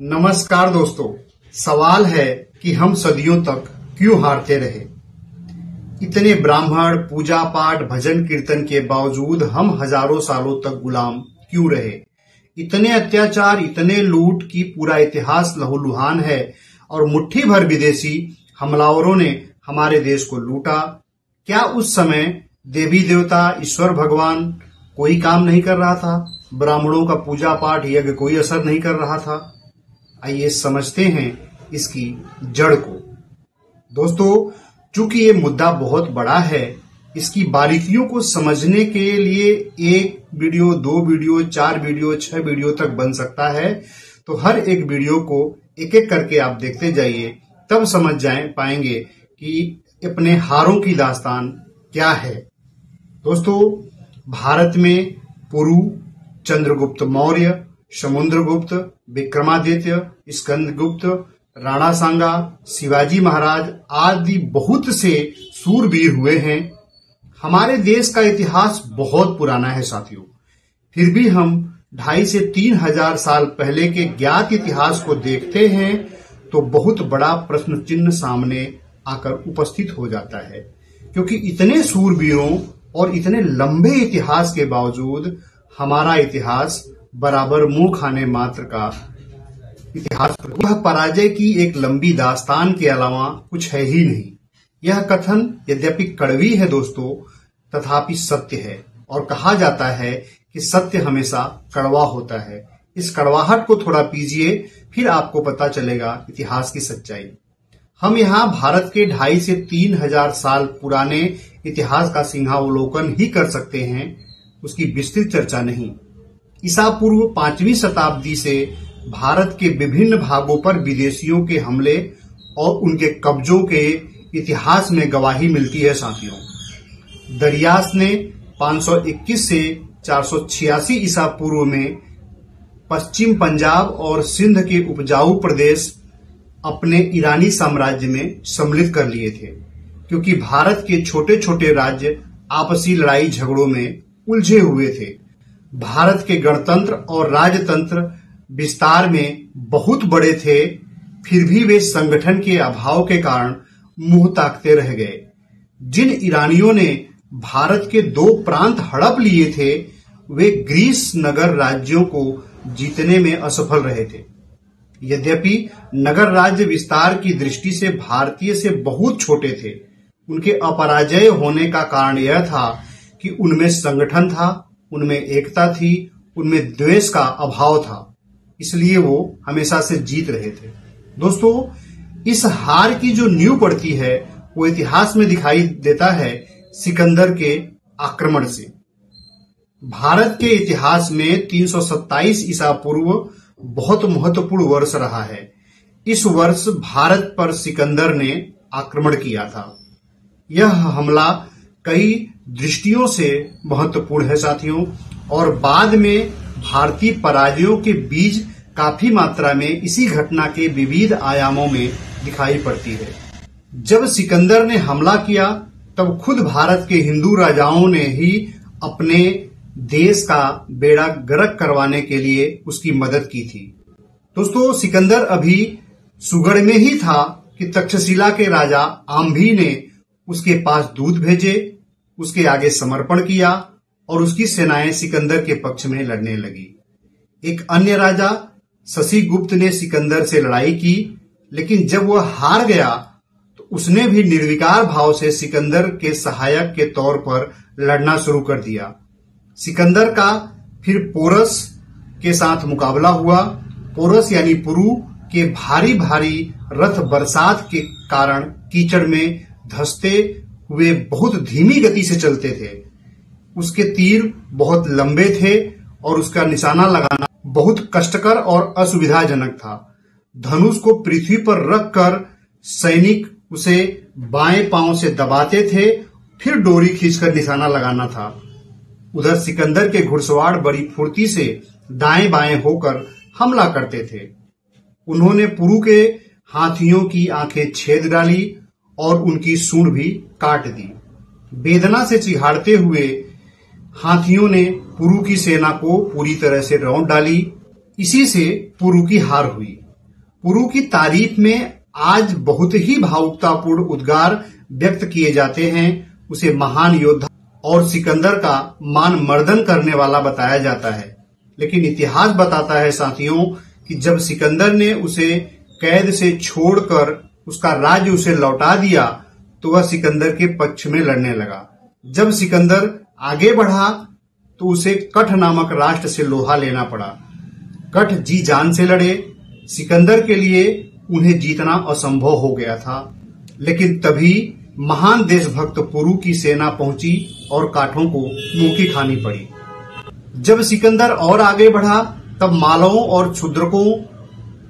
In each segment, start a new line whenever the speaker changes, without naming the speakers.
नमस्कार दोस्तों। सवाल है कि हम सदियों तक क्यों हारते रहे? इतने ब्राह्मण, पूजा पाठ, भजन कीर्तन के बावजूद हम हज़ारों सालों तक गुलाम क्यों रहे? इतने अत्याचार, इतने लूट की पूरा इतिहास लहूलुहान है और मुट्ठी भर विदेशी हमलावरों ने हमारे देश को लूटा। क्या उस समय देवी देवता, ईश्वर भगवान कोई काम नहीं कर रहा था? ब्राह्मणों का पूजा पाठ यज्ञ कोई असर नहीं कर रहा था? आइए समझते हैं इसकी जड़ को। दोस्तों, चूँकि ये मुद्दा बहुत बड़ा है, इसकी बारीकियों को समझने के लिए एक वीडियो, दो वीडियो, चार वीडियो, छह वीडियो तक बन सकता है। तो हर एक वीडियो को एक एक करके आप देखते जाइए, तब समझ जाए, पाएँगे कि अपने हारों की दास्तान क्या है। दोस्तों, भारत में पुरु, चंद्रगुप्त मौर्य समुद्रगुप्त विक्रमादित्य, स्कंदगुप्त राणा सांगा शिवाजी महाराज आदि बहुत से सूरवीर हुए हैं। हमारे देश का इतिहास बहुत पुराना है साथियों। फिर भी हम ढाई से तीन हज़ार साल पहले के ज्ञात इतिहास को देखते हैं तो बहुत बड़ा प्रश्न चिन्ह सामने आकर उपस्थित हो जाता है। क्योंकि इतने सूरवीरों और इतने लंबे इतिहास के बावजूद हमारा इतिहास बराबर मुँह खाने मात्र का इतिहास वह पराजय की एक लंबी दास्तान के अलावा कुछ है ही नहीं। यह कथन यद्यपि कड़वी है दोस्तों, तथापि सत्य है और कहा जाता है कि सत्य हमेशा कड़वा होता है। इस कड़वाहट को थोड़ा पीजिए, फिर आपको पता चलेगा इतिहास की सच्चाई। हम यहाँ भारत के ढाई से तीन हज़ार साल पुराने इतिहास का सिंहावलोकन ही कर सकते हैं, उसकी विस्तृत चर्चा नहीं। ईसा पूर्व पांचवी शताब्दी से भारत के विभिन्न भागों पर विदेशियों के हमले और उनके कब्जों के इतिहास में गवाही मिलती है, साथियों। दरियास ने 521 से चार सौ छियासी ईसा पूर्व में पश्चिम पंजाब और सिंध के उपजाऊ प्रदेश अपने ईरानी साम्राज्य में सम्मिलित कर लिए थे, क्योंकि भारत के छोटे छोटे राज्य आपसी लड़ाई झगड़ों में उलझे हुए थे। भारत के गणतंत्र और राजतंत्र विस्तार में बहुत बड़े थे, फिर भी वे संगठन के अभाव के कारण मुँह ताकते रह गए। जिन ईरानियों ने भारत के दो प्रांत हड़प लिए थे, वे ग्रीस नगर राज्यों को जीतने में असफल रहे थे। यद्यपि नगर राज्य विस्तार की दृष्टि से भारतीय से बहुत छोटे थे, उनके अपराजय होने का कारण यह था कि उनमें संगठन था उनमें एकता थी, उनमें द्वेष का अभाव था, इसलिए वो हमेशा से जीत रहे थे। दोस्तों, इस हार की जो न्यू पड़ती है, वो इतिहास में दिखाई देता है सिकंदर के आक्रमण से। भारत के इतिहास में 327 ईसा पूर्व बहुत महत्वपूर्ण वर्ष रहा है। इस वर्ष भारत पर सिकंदर ने आक्रमण किया था। यह हमला कई दृष्टियों से महत्वपूर्ण है साथियों, और बाद में भारतीय पराजयों के बीज काफ़ी मात्रा में इसी घटना के विविध आयामों में दिखाई पड़ती है। जब सिकंदर ने हमला किया, तब खुद भारत के हिंदू राजाओं ने ही अपने देश का बेड़ा गर्क करवाने के लिए उसकी मदद की थी। दोस्तों, सिकंदर अभी सुगढ़ में ही था कि तक्षशिला के राजा आम्भी ने उसके पास दूध भेजे उसके आगे समर्पण किया और उसकी सेनाएँ सिकंदर के पक्ष में लड़ने लगी। एक अन्य राजा, शशि गुप्त ने सिकंदर से लड़ाई की, लेकिन जब वह हार गया तो उसने भी निर्विकार भाव से सिकंदर के सहायक के तौर पर लड़ना शुरू कर दिया। सिकंदर का फिर पोरस के साथ मुकाबला हुआ। पोरस यानी पुरु के भारी भारी रथ बरसात के कारण कीचड़ में धसते हुए बहुत धीमी गति से चलते थे। उसके तीर बहुत लंबे थे और उसका निशाना लगाना बहुत कष्टकर और असुविधाजनक था। धनुष को पृथ्वी पर रखकर सैनिक उसे बाएँ पाँव से दबाते थे, फिर डोरी खींचकर निशाना लगाना था। उधर सिकंदर के घुड़सवार बड़ी फुर्ती से दाएँ बाएँ होकर हमला करते थे। उन्होंने पुरु के हाथियों की आँखें छेद डाली और उनकी सूंड भी काट दी। वेदना से चिहाड़ते हुए हाथियों ने पुरु की सेना को पूरी तरह से रौंद डाली। इसी से पुरु की हार हुई। पुरु की तारीफ़ में आज बहुत ही भावुकतापूर्ण उद्गार व्यक्त किए जाते हैं। उसे महान योद्धा और सिकंदर का मान मर्दन करने वाला बताया जाता है। लेकिन इतिहास बताता है साथियों कि जब सिकंदर ने उसे कैद से छोड़कर उसका राज्य उसे लौटा दिया तो वह सिकंदर के पक्ष में लड़ने लगा। जब सिकंदर आगे बढ़ा तो उसे कठ नामक राष्ट्र से लोहा लेना पड़ा। कठ जी जान से लड़े। सिकंदर के लिए उन्हें जीतना असंभव हो गया था। लेकिन तभी महान देशभक्त पुरु की सेना पहुँची और काठों को मुँह खानी पड़ी। जब सिकंदर और आगे बढ़ा, तब मालवों और क्षुद्रकों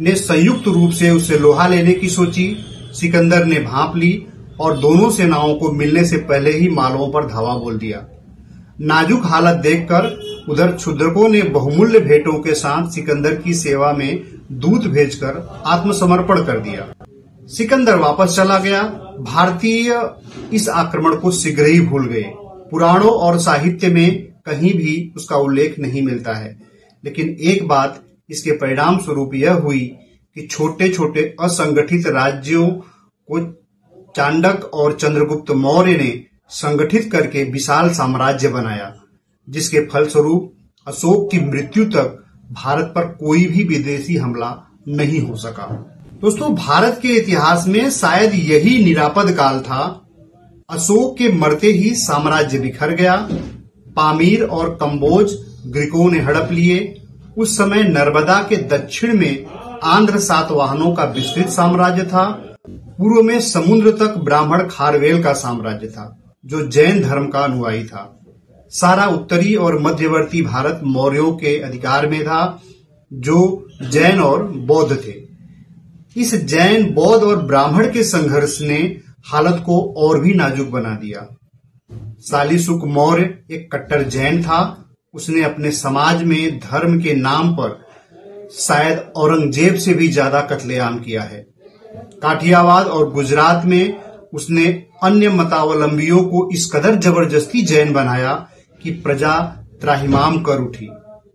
ने संयुक्त रूप से उसे लोहा लेने की सोची, सिकंदर ने भाप ली और दोनों सेनाओं को मिलने से पहले ही मालवों पर धावा बोल दिया। नाजुक हालत देखकर उधर क्षुद्रकों ने बहुमूल्य भेंटों के साथ सिकंदर की सेवा में दूत भेजकर आत्मसमर्पण कर दिया। सिकंदर वापस चला गया। भारतीय इस आक्रमण को शीघ्र ही भूल गए। पुराणों और साहित्य में कहीं भी उसका उल्लेख नहीं मिलता है। लेकिन एक बात इसके परिणाम स्वरूप यह हुई कि छोटे छोटे असंगठित राज्यों को चांडक और चंद्रगुप्त मौर्य ने संगठित करके विशाल साम्राज्य बनाया, जिसके फलस्वरूप अशोक की मृत्यु तक भारत पर कोई भी विदेशी हमला नहीं हो सका। दोस्तों, भारत के इतिहास में शायद यही निरापद काल था। अशोक के मरते ही साम्राज्य बिखर गया, पामीर और कंबोज ग्रीकों ने हड़प लिए उस समय नर्मदा के दक्षिण में आंध्र सातवाहनों का विस्तृत साम्राज्य था। पूर्व में समुद्र तक ब्राह्मण खारवेल का साम्राज्य था, जो जैन धर्म का अनुयायी था। सारा उत्तरी और मध्यवर्ती भारत मौर्यों के अधिकार में था, जो जैन और बौद्ध थे। इस जैन, बौद्ध और ब्राह्मण के संघर्ष ने हालत को और भी नाजुक बना दिया। सालिसुक मौर्य एक कट्टर जैन था उसने अपने समाज में धर्म के नाम पर शायद औरंगज़ेब से भी ज़्यादा कत्लेआम किया है। काठियावाद और गुजरात में उसने अन्य मतावलंबियों को इस कदर ज़बरदस्ती जैन बनाया कि प्रजा त्राहिमाम कर उठी।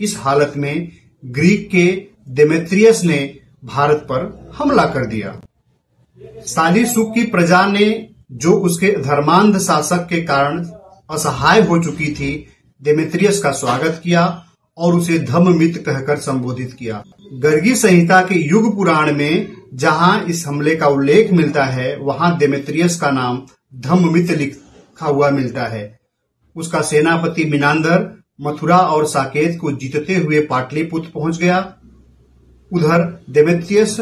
इस हालत में ग्रीक के डेमेत्रियस ने भारत पर हमला कर दिया। सालिसुक की प्रजा ने जो उसके धर्मांध शासक के कारण असहाय हो चुकी थी डेमेत्रियस का स्वागत किया और उसे धम्ममित कहकर संबोधित किया। गर्गी संहिता के युग पुराण में जहाँ इस हमले का उल्लेख मिलता है, वहाँ डेमेत्रियस का नाम धम्ममित लिखा हुआ मिलता है। उसका सेनापति मिनांदर, मथुरा और साकेत को जीतते हुए पाटलिपुत्र पहुँच गया। उधर डेमेत्रियस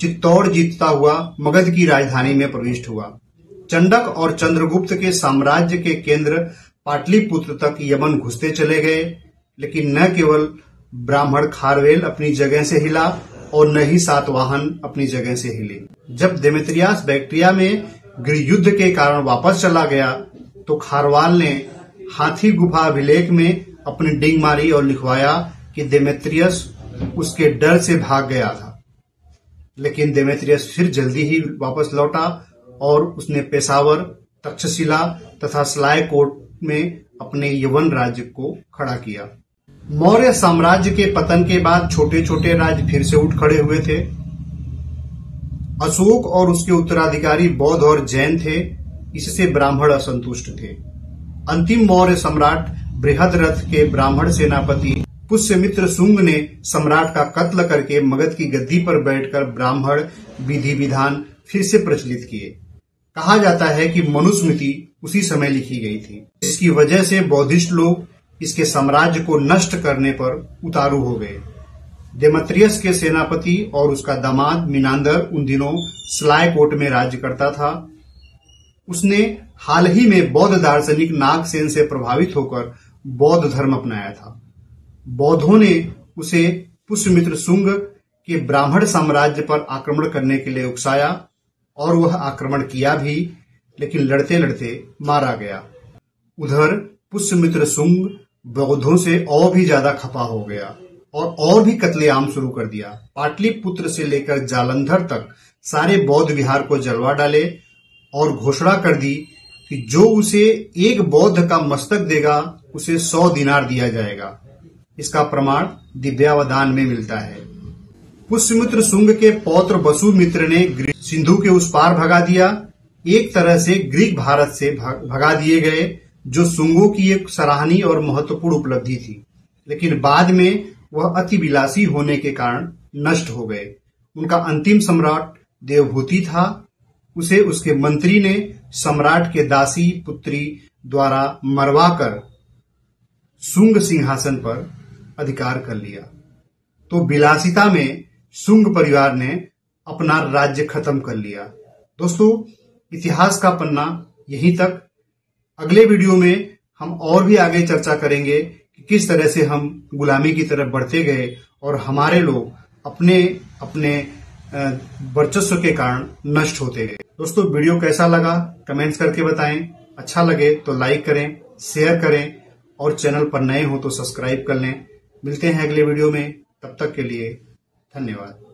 चित्तौड़ जीतता हुआ मगध की राजधानी में प्रविष्ट हुआ। चंडक और चंद्रगुप्त के साम्राज्य के केंद्र पाटलिपुत्र तक यमन घुसते चले गए, लेकिन न केवल ब्राह्मण खारवेल अपनी जगह से हिला और न ही सातवाहन अपनी जगह से हिले। जब देमेत्रियास बैक्ट्रिया में गृह युद्ध के कारण वापस चला गया तो खारवाल ने हाथी गुफा अभिलेख में अपनी डिंग मारी और लिखवाया कि देमेत्रियस उसके डर से भाग गया था। लेकिन देमेत्रियस फिर जल्दी ही वापस लौटा और उसने पेशावर, तक्षशिला तथा सलाय कोट में अपने यवन राज्य को खड़ा किया। मौर्य साम्राज्य के पतन के बाद छोटे छोटे राज्य फिर से उठ खड़े हुए थे। अशोक और उसके उत्तराधिकारी बौद्ध और जैन थे, इससे ब्राह्मण असंतुष्ट थे। अंतिम मौर्य सम्राट बृहद रथ के ब्राह्मण सेनापति पुष्यमित्र सुंग ने सम्राट का कत्ल करके मगध की गद्दी पर बैठकर ब्राह्मण विधि विधान फिर से प्रचलित किए। कहा जाता है कि मनुस्मृति उसी समय लिखी गई थी। इसकी वजह से बौद्धिस्ट लोग इसके साम्राज्य को नष्ट करने पर उतारू हो गए। देमत्रियस के सेनापति और उसका दामाद मिनांदर उन दिनों सलायकोट में राज्य करता था। उसने हाल ही में बौद्ध दार्शनिक नागसेन से प्रभावित होकर बौद्ध धर्म अपनाया था। बौद्धों ने उसे पुष्यमित्र सुंग के ब्राह्मण साम्राज्य पर आक्रमण करने के लिए उकसाया और वह आक्रमण किया भी लेकिन लड़ते लड़ते मारा गया। उधर पुष्यमित्र सुंग बौद्धों से और भी ज़्यादा खपा हो गया और और भी कत्लेआम शुरू कर दिया। पाटलिपुत्र से लेकर जालंधर तक सारे बौद्ध विहार को जलवा डाले और घोषणा कर दी कि जो उसे एक बौद्ध का मस्तक देगा, उसे सौ दिनार दिया जाएगा। इसका प्रमाण दिव्यावदान में मिलता है। पुष्यमित्र सुंग के पौत्र बसु मित्र ने सिंधु के उस पार भगा दिया। एक तरह से ग्रीक भारत से भगा दिए गए, जो सुंगों की एक सराहनीय और महत्वपूर्ण उपलब्धि थी। लेकिन बाद में वह अति विलासी होने के कारण नष्ट हो गए। उनका अंतिम सम्राट देवभूति था। उसे उसके मंत्री ने सम्राट के दासी पुत्री द्वारा मरवाकर सुंग सिंहासन पर अधिकार कर लिया। तो विलासिता में सुंग परिवार ने अपना राज्य खत्म कर लिया। दोस्तों इतिहास का पन्ना यहीं तक। अगले वीडियो में हम और भी आगे चर्चा करेंगे कि किस तरह से हम गुलामी की तरफ़ बढ़ते गए और हमारे लोग अपने अपने वर्चस्व के कारण नष्ट होते गए। दोस्तों, वीडियो कैसा लगा? कमेंट्स करके बताएँ। अच्छा लगे तो लाइक करें, शेयर करें और चैनल पर नए हो तो सब्सक्राइब कर लें। मिलते हैं अगले वीडियो में। तब तक के लिए धन्यवाद।